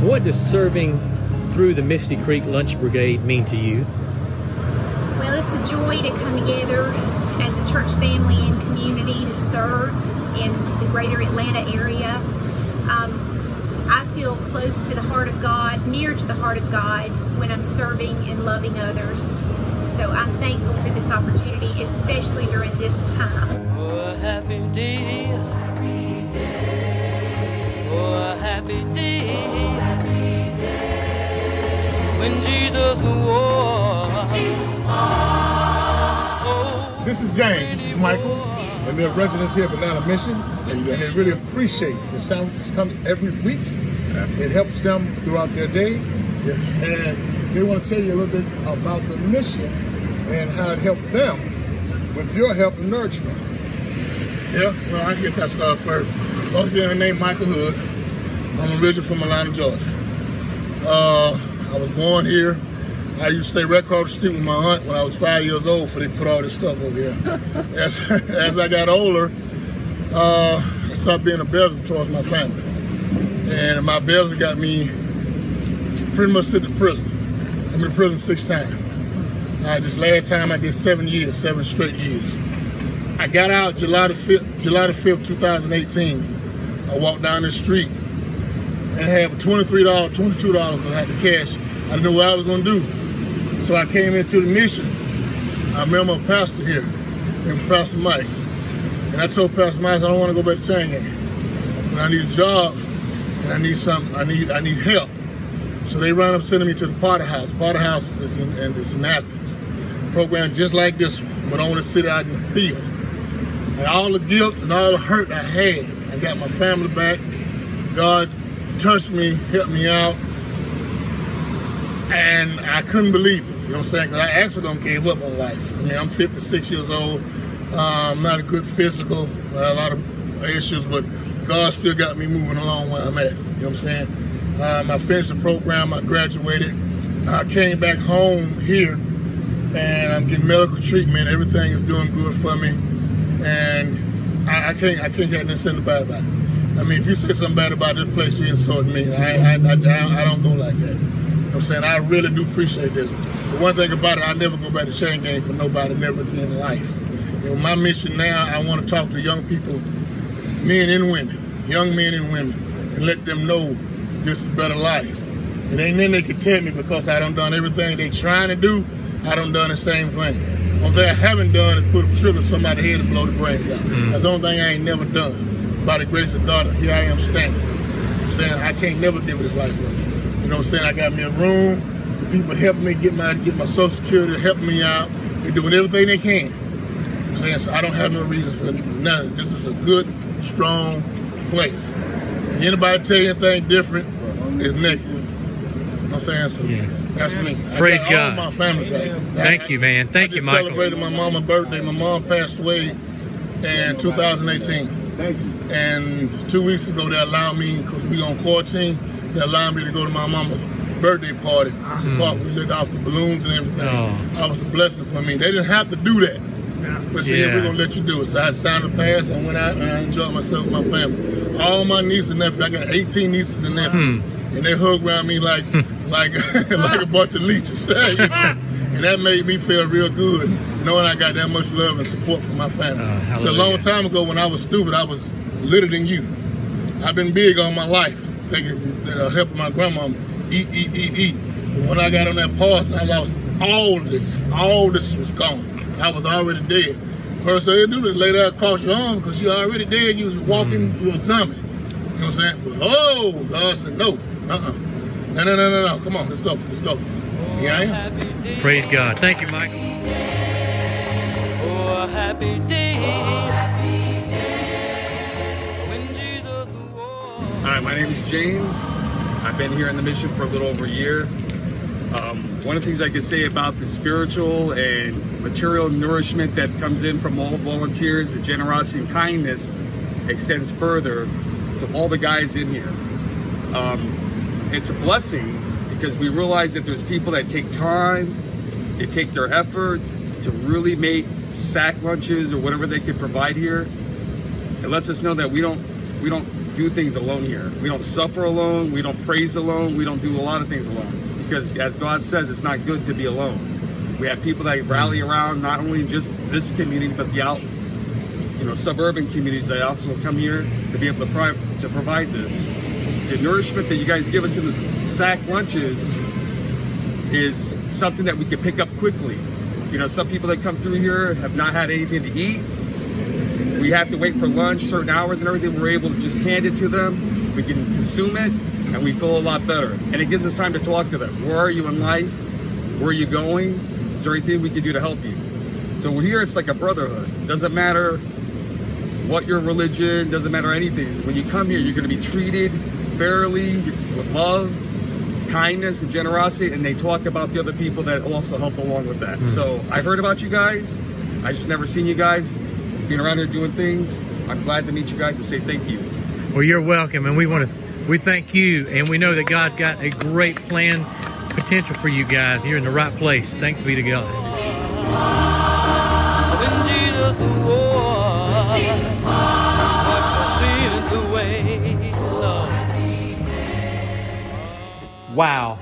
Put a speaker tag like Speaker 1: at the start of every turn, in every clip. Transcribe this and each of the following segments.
Speaker 1: what does serving through the Misty Creek Lunch Brigade mean to you?
Speaker 2: Well, it's a joy to come together as a church family and community to serve in the greater Atlanta area. Um, I feel close to the heart of God, near to the heart of God when I'm serving and loving others. So I'm thankful for this opportunity, especially during this time.
Speaker 3: Oh, a happy day. When Jesus. Oh,
Speaker 4: This is James, this is Michael, and they're residents here of Atlanta Mission, and they really appreciate the sounds that's coming every week. It helps them throughout their day,
Speaker 5: Yes.
Speaker 4: and they want to tell you a little bit about the mission and how it helped them with your help and nourishment.
Speaker 5: Yeah, well, I guess I start first. Once again, I'm named Michael Hood. I'm originally from Atlanta, Georgia. Uh, I was born here. I used to stay right across the street with my aunt when I was five years old before they put all this stuff over here. as, as I got older, uh, I started being a believer towards my family. And my believer got me pretty much sent to prison. I'm in prison six times. Uh, this last time I did seven years, seven straight years. I got out July the 5th, July the 5th, 2018. I walked down the street and had $23, $22 I had the cash. I knew what I was gonna do. So I came into the mission. I remember a pastor here, named Pastor Mike. And I told Pastor Mike, I don't want to go back to chain. But I need a job and I need something, I need I need help. So they wound up sending me to the Potter House. Potter House is in, and it's in Athens. Program just like this one, but I want to sit out in the field. And all the guilt and all the hurt I had, I got my family back. God touched me, helped me out. And I couldn't believe it. You know what I'm saying? Because I actually don't gave up on life. I mean, I'm 56 years old. Uh, I'm not a good physical, uh, a lot of issues, but God still got me moving along where I'm at. You know what I'm saying? Um, I finished the program, I graduated. I came back home here and I'm getting medical treatment. Everything is doing good for me. And I, I can't I can't get nothing bad about it. I mean, if you say something bad about this place, you insult me. I, I, I, I don't go like that. What I'm saying? I really do appreciate this. The one thing about it, I never go back to chain gang for nobody, never again in life. Know, my mission now, I want to talk to young people, men and women, young men and women, and let them know this is better life. It ain't then they can tell me because I done done everything they trying to do, I done done the same thing. One thing I haven't done is put a trigger to somebody's head to blow the brains out. Mm. That's the only thing I ain't never done. By the grace of God, here I am standing. I'm saying I can't never give this life up. You know what I'm saying? I got me a room. People help me get my get my social security, help me out. They're doing everything they can. I'm saying so I don't have no reason for none. This is a good, strong place. If anybody tell you anything different, it's naked. You know I'm saying? So
Speaker 1: Yeah.
Speaker 5: that's me.
Speaker 1: Praise
Speaker 5: I got
Speaker 1: God.
Speaker 5: all my family back.
Speaker 1: Thank you, man. Thank
Speaker 5: I
Speaker 1: you,
Speaker 5: just
Speaker 1: Michael.
Speaker 5: celebrated my mama's birthday. My mom passed away in 2018.
Speaker 4: Thank you.
Speaker 5: And two weeks ago, they allowed me, because we on quarantine, they allowed me to go to my mama's birthday party. The park, we lit off the balloons and everything.
Speaker 1: Oh.
Speaker 5: That was a blessing for me. They didn't have to do that. But see,
Speaker 1: Yeah.
Speaker 5: we're going to let you do it. So I signed a pass and went out and I enjoyed myself with my family. All my nieces and nephews, I got 18 nieces and nephews.
Speaker 1: Hmm.
Speaker 5: And they hug around me like like like a bunch of leeches. And that made me feel real good, knowing I got that much love and support from my family.
Speaker 1: Oh,
Speaker 5: so a long time ago when I was stupid, I was litter than you. I've been big all my life, thinking uh, helping my grandma eat, eat, eat, eat. But when I got on that pause, I lost all this. All this was gone. I was already dead. First thing they do is lay down across your arm because you're already dead. You was walking, you a zombie. You know what I'm saying? But oh, God said no. Uh-uh. No, no, no, no, no. Come on, let's go. Let's go. Yeah, I am.
Speaker 1: Praise God. Thank you, Michael.
Speaker 3: Oh, happy day.
Speaker 6: My name is James. I've been here in the mission for a little over a year. Um, one of the things I can say about the spiritual and material nourishment that comes in from all volunteers, the generosity and kindness extends further to all the guys in here. Um, it's a blessing because we realize that there's people that take time, they take their effort to really make sack lunches or whatever they can provide here. It lets us know that we don't we don't do things alone here. We don't suffer alone. We don't praise alone. We don't do a lot of things alone because, as God says, it's not good to be alone. We have people that rally around not only just this community, but the out, you know, suburban communities that also come here to be able to, pri- to provide this. The nourishment that you guys give us in the sack lunches is something that we can pick up quickly. You know, some people that come through here have not had anything to eat. We have to wait for lunch, certain hours and everything. We're able to just hand it to them. We can consume it and we feel a lot better. And it gives us time to talk to them. Where are you in life? Where are you going? Is there anything we can do to help you? So here, it's like a brotherhood. Doesn't matter what your religion, doesn't matter anything. When you come here, you're going to be treated fairly with love, kindness, and generosity, and they talk about the other people that also help along with that. Hmm. So I've heard about you guys. I just never seen you guys being around here doing things. I'm glad to meet you guys and say thank you.
Speaker 1: Well, you're welcome, and we want to we thank you, and we know that God's got a great plan, potential for you guys. You're in the right place. Thanks be to God. Wow,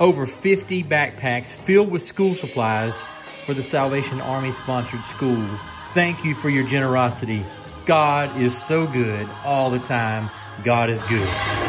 Speaker 1: over 50 backpacks filled with school supplies for the Salvation Army sponsored school. Thank you for your generosity. God is so good all the time. God is good.